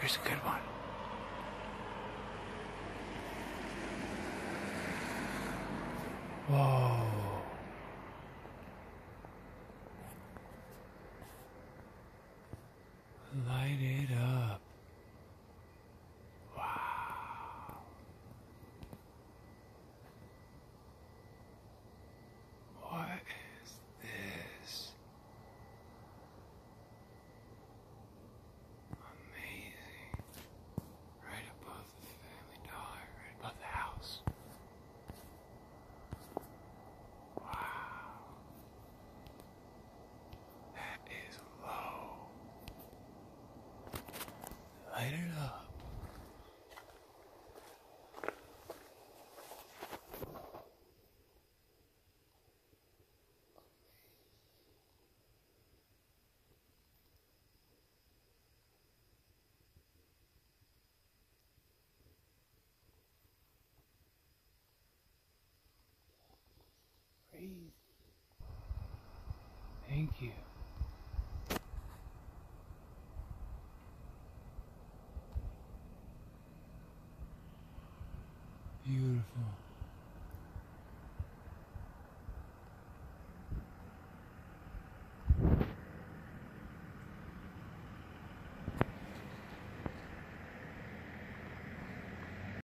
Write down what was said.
Here's a good one. Whoa. Light it up. Light it up. Crazy. Thank you. Beautiful.